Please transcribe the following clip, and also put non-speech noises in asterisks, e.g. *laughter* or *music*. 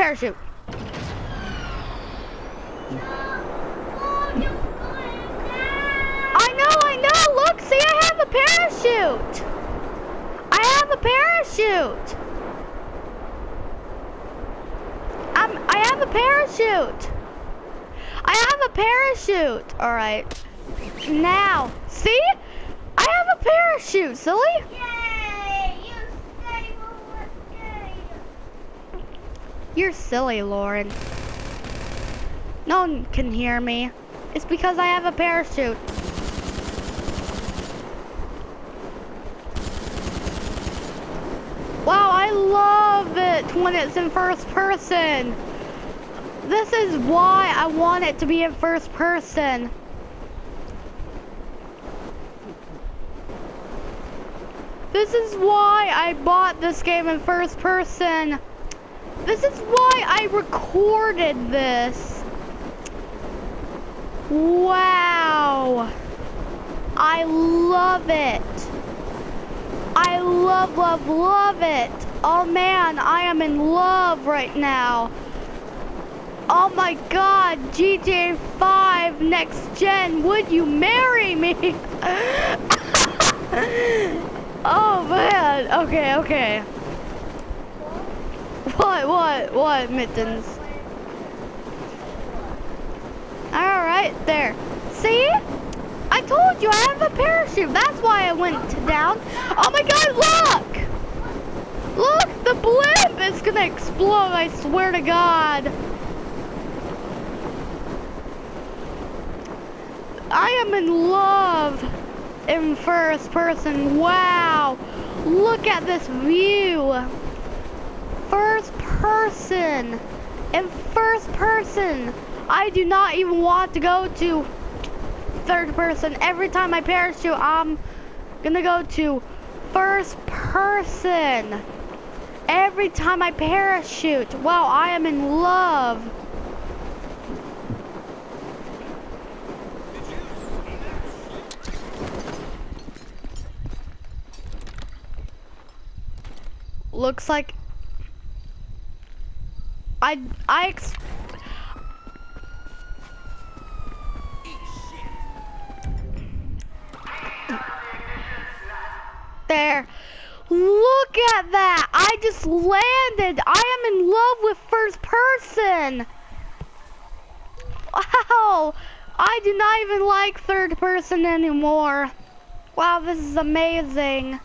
parachute. I know, I know. Look, see, I have a parachute. I have a parachute. I'm, I have a parachute. I have a parachute. All right. Now, see? I have a parachute, silly. You're silly, Lauren. No one can hear me. It's because I have a parachute. Wow, I love it when it's in first person. This is why I want it to be in first person. This is why I bought this game in first person. This is why I recorded this. Wow. I love it. I love, love, love it. Oh man, I am in love right now. Oh my god, GTA 5 next gen, would you marry me? *laughs* oh man, okay, okay. What, what, what, Mittens? Alright, there. See? I told you I have a parachute. That's why I went down. Oh my god, look! Look, the blimp is gonna explode, I swear to god. I am in love in first person. Wow. Look at this view. First person. In first person. I do not even want to go to third person. Every time I parachute, I'm gonna go to first person. Every time I parachute. Wow, I am in love. Looks like I I ex There. Look at that. I just landed. I am in love with first person. Wow. I do not even like third person anymore. Wow, this is amazing.